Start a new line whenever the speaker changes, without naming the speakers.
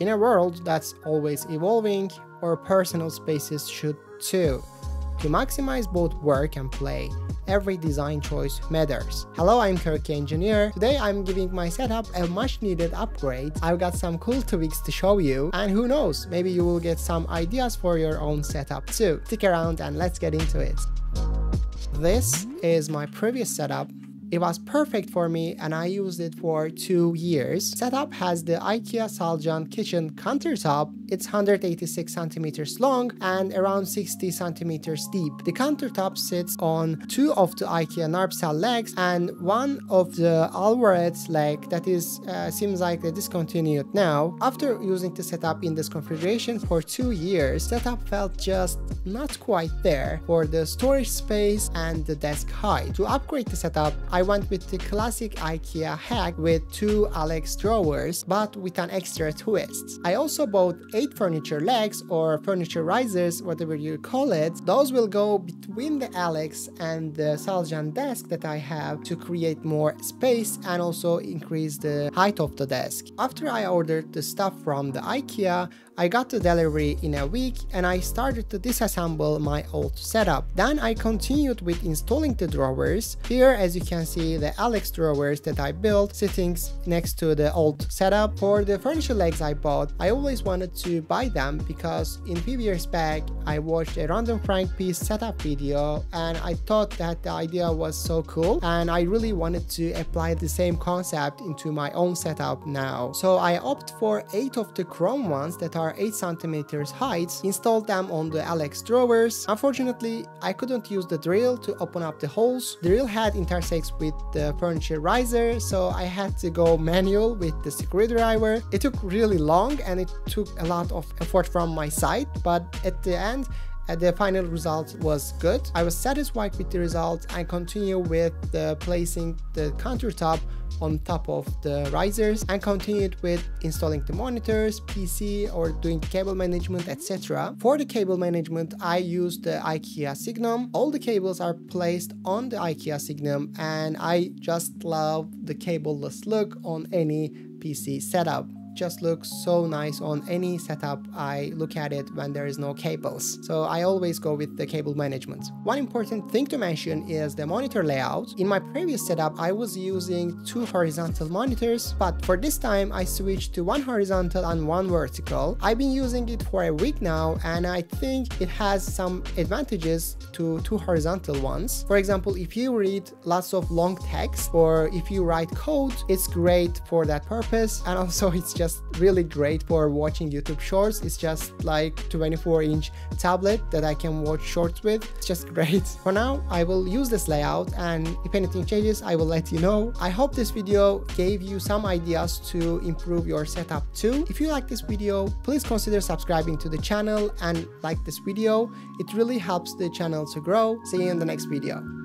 In a world that's always evolving, our personal spaces should too. To maximize both work and play, every design choice matters. Hello, I'm Quirky Engineer. Today I'm giving my setup a much needed upgrade. I've got some cool tweaks to show you and who knows, maybe you will get some ideas for your own setup too. Stick around and let's get into it. This is my previous setup it was perfect for me and I used it for two years. Setup has the IKEA Saljan kitchen countertop. It's 186 centimeters long and around 60 centimeters deep. The countertop sits on two of the IKEA Narbcell legs and one of the Alvarez leg that is uh, seems like they discontinued now. After using the setup in this configuration for two years, setup felt just not quite there for the storage space and the desk height. To upgrade the setup, I went with the classic IKEA hack with two Alex drawers, but with an extra twist. I also bought 8 furniture legs or furniture risers, whatever you call it. Those will go between the Alex and the Saljan desk that I have to create more space and also increase the height of the desk. After I ordered the stuff from the IKEA, I got the delivery in a week and I started to disassemble my old setup. Then I continued with installing the drawers. Here as you can see the Alex drawers that I built sitting next to the old setup. For the furniture legs I bought, I always wanted to buy them because in few years back I watched a randomfrankp's setup video and I thought that the idea was so cool and I really wanted to apply the same concept into my own setup now. So I opt for 8 of the chrome ones that are are 8 cm height, installed them on the Alex drawers. Unfortunately, I couldn't use the drill to open up the holes. The drill head intersects with the furniture riser, so I had to go manual with the screwdriver. It took really long and it took a lot of effort from my side, but at the end, uh, the final result was good. I was satisfied with the result and continue with the placing the countertop on top of the risers and continued with installing the monitors, PC or doing cable management etc. For the cable management I used the IKEA Signum. All the cables are placed on the IKEA Signum and I just love the cableless look on any PC setup just looks so nice on any setup I look at it when there is no cables. So I always go with the cable management. One important thing to mention is the monitor layout. In my previous setup I was using two horizontal monitors but for this time I switched to one horizontal and one vertical. I've been using it for a week now and I think it has some advantages to two horizontal ones. For example if you read lots of long text or if you write code it's great for that purpose and also it's just just really great for watching YouTube shorts. It's just like 24 inch tablet that I can watch shorts with. It's just great. For now, I will use this layout and if anything changes, I will let you know. I hope this video gave you some ideas to improve your setup too. If you like this video, please consider subscribing to the channel and like this video. It really helps the channel to grow. See you in the next video.